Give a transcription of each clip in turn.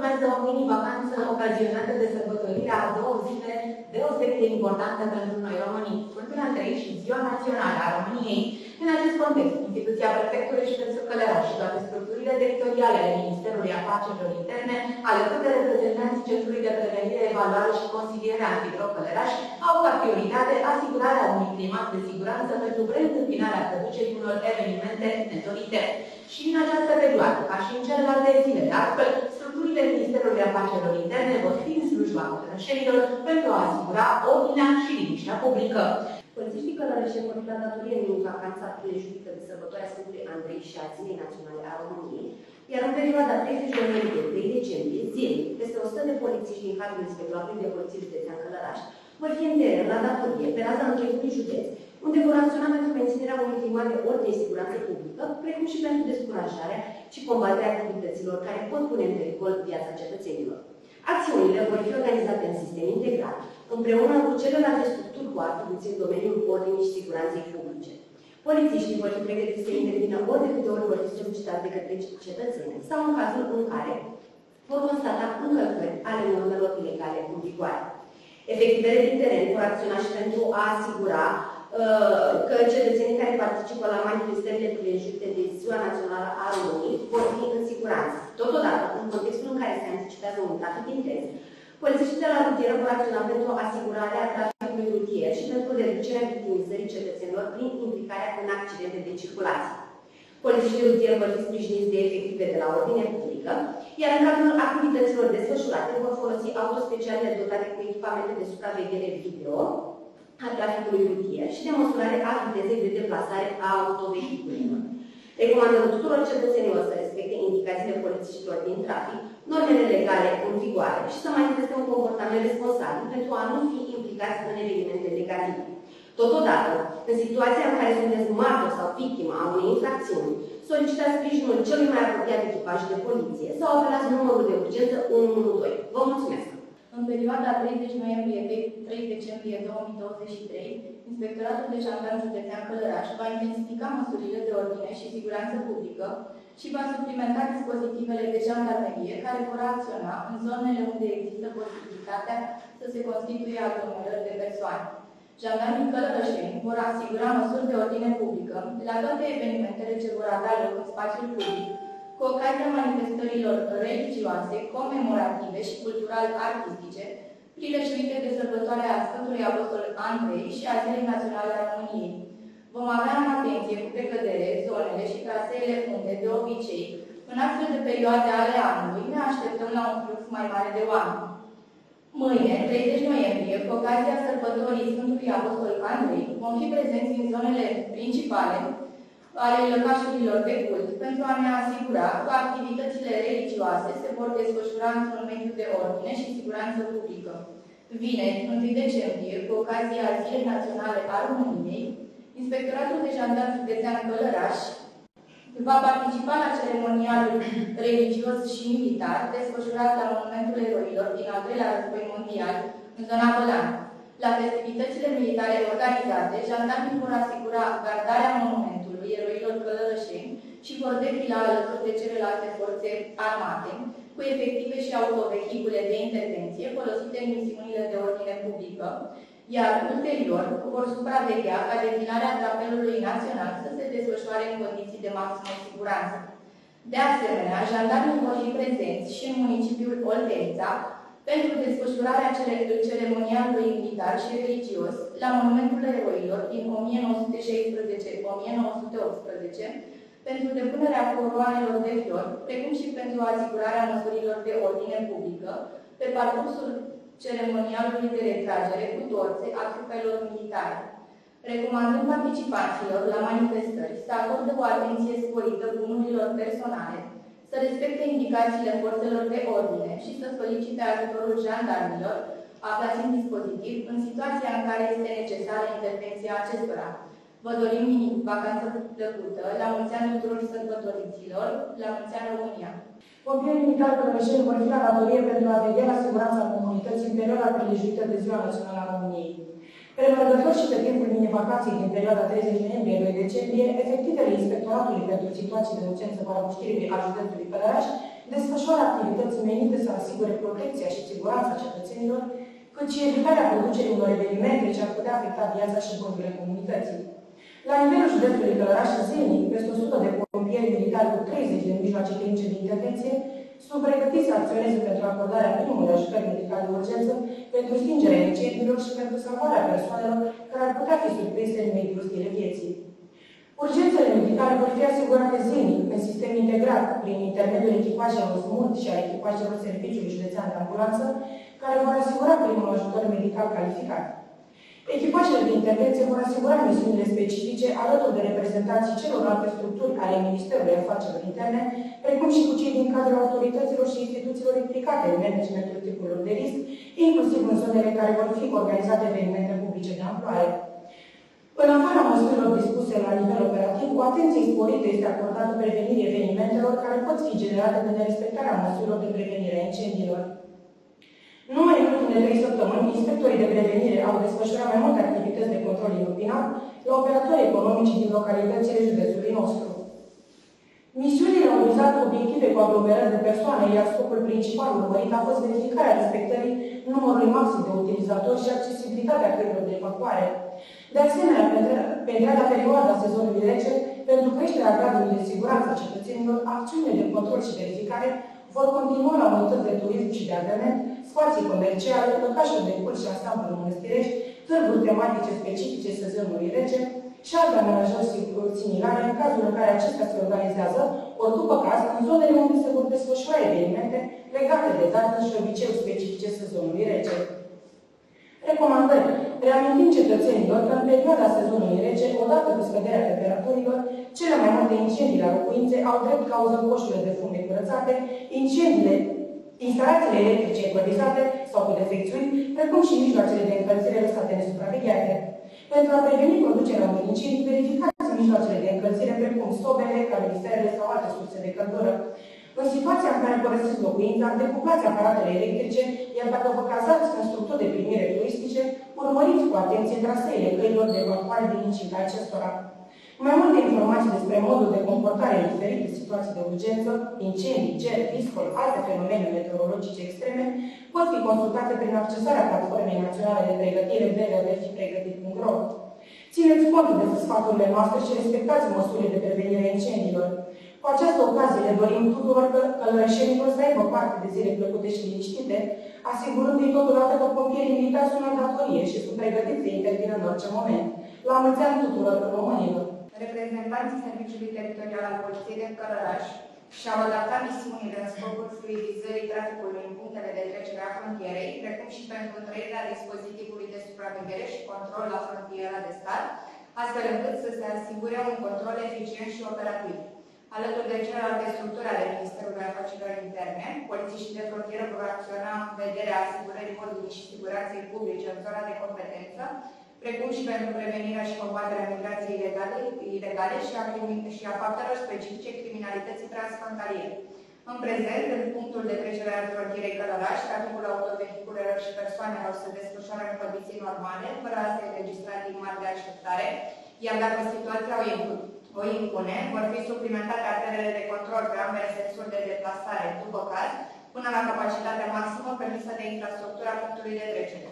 urmează o mini-vacanță ocazionată de sărbătorirea a două zile deosebit de importante pentru noi românii, Sfântul Andrei și Ziua Națională a României. În acest context, instituția Prefectului Județul Călăraș și toate structurile teritoriale ale Ministerului Afacerilor Interne, alături de reprezentanții Centrului de Prevenire, Evaluare și Consiliere Antidrog Călăraș, au ca prioritate asigurarea unui climat de siguranță pentru preîntâmpinarea producerii unor evenimente nedorite. Și în această perioadă, ca și în celelalte zile, de altfel, structurile Ministerului Afacerilor Interne vor fi în slujba călărășenilor pentru a asigura ordinea și liniștea publică. Polițiștii călărășeni vor fi la datorie în vacanța prejudită de sărbătoarea Sfântului Andrei și a Zilei Naționale a României, iar în perioada 30 noiembrie 3 decembrie, zilnic, peste 100 de polițiști din cadrul Inspectoratului de Poliție Județean Călăraș vor fi în teren, la datorie, pe raza întregului județ, unde vor acționa pentru menținerea unui climat de ordine și siguranță publică, precum și pentru descurajarea și combaterea activităților care pot pune în pericol viața cetățenilor. Acțiunile vor fi organizate în sistem integrat, împreună cu celelalte structuri cu atribuții în domeniul ordinii și siguranței publice. Polițiștii vor fi pregătiți să intervină ori de câte ori vor fi solicitați de către cetățeni sau în cazul în care vor constata încălcări ale normelor ilegale în vigoare. Efectivele din teren vor acționa și pentru a asigura uh, că cetățenii care participă la manifestările prelejite de Ziua Națională a României vor fi în siguranță. Totodată, în contextul în care se anticipează un trafic intens, polițiștii de la rutieră vor acționa pentru asigurarea traficului rutier și pentru reducerea victimizării cetățenilor prin implicarea în accidente de circulație. Polițiștii rutieri vor fi sprijiniți de efective de la ordine publică, iar în cadrul activităților desfășurate vor folosi autospecialele dotate cu echipamente de supraveghere video a traficului rutier și de măsurare a vitezei de deplasare a autovehiculelor. Recomandăm tuturor cetățenilor să respecte indicațiile polițiștilor din trafic, normele legale în vigoare și să manifeste un comportament responsabil pentru a nu fi implicați în evenimente negative. Totodată, în situația în care sunteți martor sau victima a unei infracțiuni, solicitați sprijinul celui mai apropiat echipaj de poliție sau apelați numărul de urgență 112. Vă mulțumesc! În perioada 30 noiembrie 3 decembrie 2023, Inspectoratul de Jandarm Județean Călăraș va intensifica măsurile de ordine și siguranță publică și va suplimenta dispozitivele de jandarmerie care vor acționa în zonele unde există posibilitatea să se constituie aglomerări de persoane. Jandarmii călărășeni vor asigura măsuri de ordine publică la toate evenimentele ce vor avea loc în spațiul public, cu ocazia manifestărilor religioase, comemorative și cultural-artistice, prilejuite de sărbătoarea Sfântului Apostol Andrei și a Zilei Naționale a României. Vom avea în atenție cu precădere zonele și traseele unde, de obicei, în astfel de perioade ale anului, ne așteptăm la un flux mai mare de oameni. Mâine, 30 noiembrie, cu ocazia sărbătorii Sfântului Apostol Andrei, vom fi prezenți în zonele principale ale lăcașurilor de cult pentru a ne asigura că activitățile religioase se vor desfășura într-un mediu de ordine și siguranță publică. Vineri, 1 decembrie, cu ocazia Zilei Naționale a României, Inspectoratul de Jandarm Județean Călăraș va participa la ceremonialul religios și militar desfășurat la Monumentul Eroilor din al doilea război mondial, în zona Bălan. La festivitățile militare organizate, jandarmii vor asigura gardarea monumentului eroilor călărășeni și vor defila alături de celelalte forțe armate, cu efective și autovehicule de intervenție folosite în misiunile de ordine publică, iar ulterior vor supraveghea ca defilarea drapelului național să se desfășoare în condiții de maximă siguranță. De asemenea, jandarmii vor fi prezenți și în municipiul Oltenița pentru desfășurarea ceremonialului militar și religios la Monumentul Eroilor din 1916-1918 pentru depunerea coroanelor de flori, precum și pentru asigurarea măsurilor de ordine publică pe parcursul ceremonialului de retragere cu torțe a trupelor militare. Recomandăm participanților la manifestări să acordă o atenție sporită bunurilor personale, să respecte indicațiile forțelor de ordine și să solicite ajutorul jandarmilor aflați în dispozitiv în situația în care este necesară intervenția acestora. Vă dorim vacanță plăcută, la mulți ani tuturor sărbătoriților, la mulți ani România! Pompierii militari călășeni vor fi la datorie pentru a veghea la siguranța comunității în perioada prelejuită de Ziua Națională a României. Premergător și pe timpul mini-vacanței din perioada 30 noiembrie-2 decembrie, efectivele Inspectoratului pentru Situații de Urgență Parabuștirii al județului Călăraș desfășoară activități menite să asigure protecția și siguranța cetățenilor, cât și evitarea producerii unor evenimente ce ar putea afecta viața și bunurile comunității. La nivelul județului Călăraș zilnic, peste 100 de pompieri militari cu 30 de mijloace tehnice de intervenție sunt pregătiți să acționeze pentru acordarea primului ajutor medical de urgență, pentru stingerea incendiilor și pentru salvarea persoanelor care ar putea fi surprinse în mediul stile vieții. Urgențele medicale vor fi asigurate zilnic, în sistem integrat, prin intermediul echipajelor SMURT și a echipajelor Serviciului Județean de Ambulanță, care vor asigura primul ajutor medical calificat. Echipajele de intervenție vor asigura misiunile specifice alături de reprezentanții celorlalte structuri ale Ministerului Afacerilor Interne, precum și cu cei din cadrul autorităților și instituțiilor implicate în managementul tipurilor de risc, inclusiv în zonele care vor fi organizate evenimente publice de amploare. În afara măsurilor dispuse la nivel operativ, o atenție sporită este acordată prevenirii evenimentelor care pot fi generate de nerespectarea măsurilor de prevenire a incendiilor. Numai în ultimele trei săptămâni, inspectorii de prevenire au desfășurat mai multe activități de control inopinat la operatori economici din localitățile județului nostru. Misiunile au vizat obiective cu aglomerări de persoane, iar scopul principal urmărit a fost verificarea respectării numărului maxim de utilizatori și accesibilitatea căilor de evacuare. De asemenea, pe întreaga perioadă a sezonului rece, pentru creșterea gradului de siguranță a cetățenilor, acțiunile de control și verificare vor continua la unități de turism și de agrement, spații comerciale, locașuri de curs și ansambluri mănăstirești, târguri tematice specifice sezonului rece și alte amenajări similare în cazul în care acestea se organizează, ori după caz, în zonele unde se vor desfășura evenimente legate de date și obiceiuri specifice sezonului rece. Recomandări. Reamintim cetățenilor că în perioada sezonului rece, odată cu scăderea temperaturilor, cele mai multe incendii la locuințe au drept cauză coșurile de fum necurățate, incendiile, instalațiile electrice improvizate sau cu defecțiuni, precum și mijloacele de încălzire lăsate nesupravegheate. Pentru a preveni producerea unui incendii, verificați mijloacele de încălzire, precum stobele, caloriferele sau alte surse de căldură. În situația în care părăsiți locuința, decuplați aparatele electrice, iar dacă vă cazați în structuri de primire turistice, urmăriți cu atenție traseele căilor de evacuare din incidența acestora. Mai multe informații despre modul de comportare în diferite situații de urgență, incendii, ger, piscol, alte fenomene meteorologice extreme, pot fi consultate prin accesarea Platformei Naționale de Pregătire www.pregătit.ro. Țineți cont de sfaturile noastre și respectați măsurile de prevenire a incendiilor. Cu această ocazie le dorim tuturor că călărășenilor să aibă parte de zile plăcute și liniștite, asigurându-i totodată că pompierii militari sunt la datorie și sunt pregătiți să intervină în orice moment. La mulți ani tuturor românilor! Reprezentanții Serviciului Teritorial al Poliției de Călăraș și-au adaptat misiunile în scopul fluidizării traficului în punctele de trecere a frontierei, precum și pentru întărirea dispozitivului de supraveghere și control la frontiera de stat, astfel încât să se asigure un control eficient și operativ. Alături de celelalte structuri ale Ministerului Afacerilor Interne, polițiștii de frontieră vor acționa în vederea asigurării ordinii și siguranței publice în zona de competență, precum și pentru prevenirea și combaterea migrației ilegale, ilegale și, a, și a faptelor specifice criminalității transfrontaliere. În prezent, în punctul de trecere al frontierei Călăraș, traficul autovehiculelor și persoanelor se desfășoară în condiții normale, fără a se înregistra timp mari de așteptare, iar dacă situația o, o impune, vor fi suplimentate arterele de control pe ambele sensuri de deplasare, după caz, până la capacitatea maximă permisă de infrastructura punctului de trecere.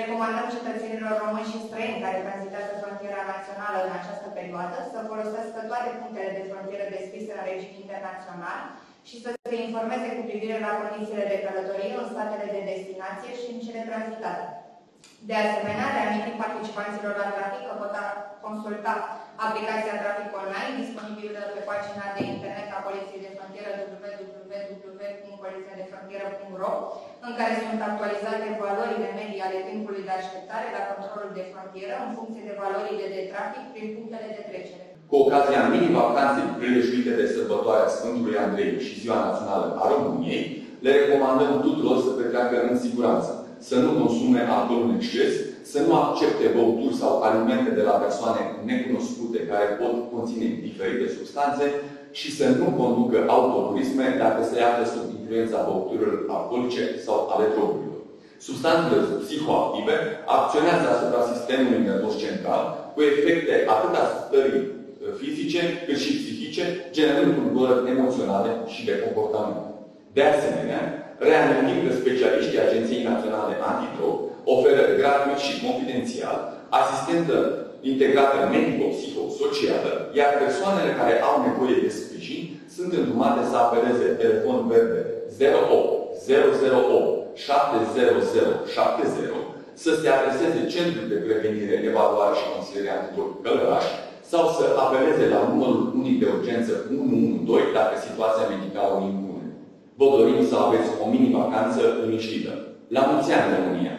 Recomandăm cetățenilor români și străini care tranzitează frontiera națională în această perioadă să folosească toate punctele de frontieră deschise în regim internațional și să se informeze cu privire la condițiile de călătorie în statele de destinație și în cele tranzitate. De asemenea, reamintim participanților la trafic că pot consulta aplicația Trafic Online, disponibilă pe pagina de internet a Poliției de Frontieră www.polițiadefrontieră.ro, în care sunt actualizate valorile medii ale timpului de așteptare la controlul de frontieră în funcție de valorile de trafic prin punctele de trecere. Cu ocazia mini-vacanței prilejuite de sărbătoarea Sfântului Andrei și Ziua Națională a României, le recomandăm tuturor să petreacă în siguranță, să nu consume alcool în exces, să nu accepte băuturi sau alimente de la persoane necunoscute care pot conține diferite substanțe și să nu conducă autoturisme dacă se află sub influența băuturilor alcoolice sau ale drogurilor. Substanțele psihoactive acționează asupra sistemului nervos central cu efecte atât a stării fizice cât și psihice, generând tulburări emoționale și de comportament. De asemenea, reamintim că specialiștii Agenției Naționale Antidrog oferă gratuit și confidențial asistență integrată medico-psihosocială, iar persoanele care au nevoie de sprijin sunt îndrumate să apeleze telefon verde 08 008 70070 să se adreseze Centrul de Prevenire, Evaluare și Consiliere Antidrog Călăraș sau să apeleze la numărul unic de urgență 112 dacă situația medicală o impune. Vă dorim să aveți o mini-vacanță liniștită. La mulți ani, România!